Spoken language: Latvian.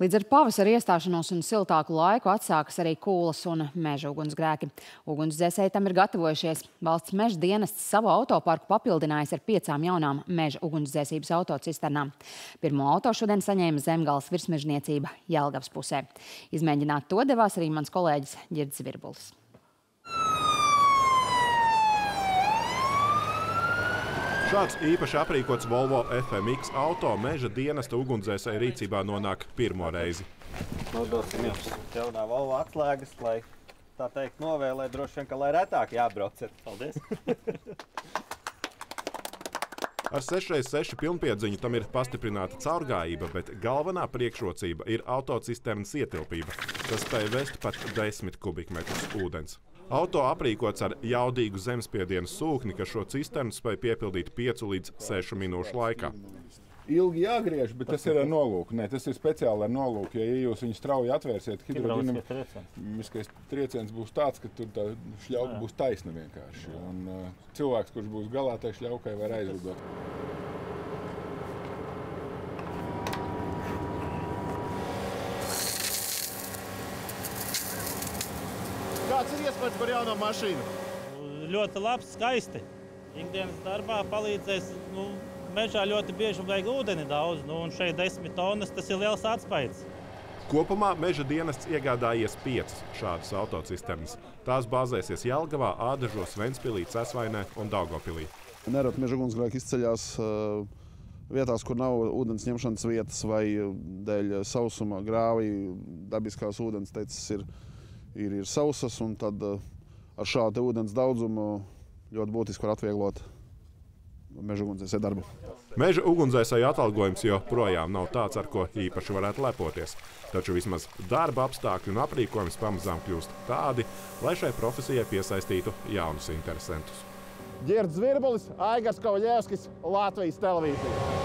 Līdz ar pavasara iestāšanos un siltāku laiku atsākas arī kūlas un meža ugunsgrēki. Ugunsdzēsēji tam ir gatavojušies. Valsts meža dienests savu autoparku papildinājis ar piecām jaunām meža ugunsdzēsības autocisternām. Pirmo auto šodien saņēma Zemgales virsmežniecība Jelgavas pusē. Izmēģināt to devās arī mans kolēģis Ģirds Virbulis. Šāds īpaši aprīkots Volvo FMX auto meža dienesta ugunsdzēsēja rīcībā nonāk pirmo reizi. Nodosim jums jaunā Volvo atslēgas, lai tā teikt novēlē droši vien, ka lai retāk jābrauc. Ir. Paldies! Ar 6x6 pilnpiedziņu tam ir pastiprināta caurgājība, bet galvenā priekšrocība ir autocisternas ietilpība. Tas spēj vest pat 10 kubikmetrus ūdens. Auto aprīkots ar jaudīgu zemspiedienu sūkni, kas šo cisternu spēj piepildīt 5 līdz 6 minūšu laikā. Ilgi jāgriež, bet tas ir ar nolūku. Nē, tas ir speciāli ar nolūku. Ja jūs viņu strauji atvērsiet, hidrodinamiskais trieciens būs tāds, ka tur tā šļauka būs taisna vienkārši. Un, uh, cilvēks, kurš būs galā, tai šļaukai var aizlidot. Kāds ir iespējas par jauno mašīnu? Ļoti labs, skaisti. Ikdienas darbā palīdzēs. Nu, mežā ļoti bieži vajag ūdeni daudz, nu, un šeit desmit tonnas tas ir liels atspējs. Kopumā meža dienests iegādājies piecas šādas autocisternas. Tās bāzēsies Jelgavā, Ādažos, Ventspilī, Cesvainē un Daugopilī. Nerad meža ugunsgrēki izceļās uh, vietās, kur nav ūdens ņemšanas vietas vai dēļ sausuma grāvī dabiskās ūdens teicis ir ir, ir sausas, un tad uh, ar šādu ūdens daudzumu ļoti būtiski var atvieglot meža ugunsdzēsēju darbu. Meža ugunsdzēsēju atalgojums joprojām nav tāds, ar ko īpaši varētu lepoties. Taču vismaz darba apstākļi un aprīkojums pamazām kļūst tādi, lai šai profesijai piesaistītu jaunus interesantus. Girds Virbulis, Aigars Kauļevskis, Latvijas televīzija.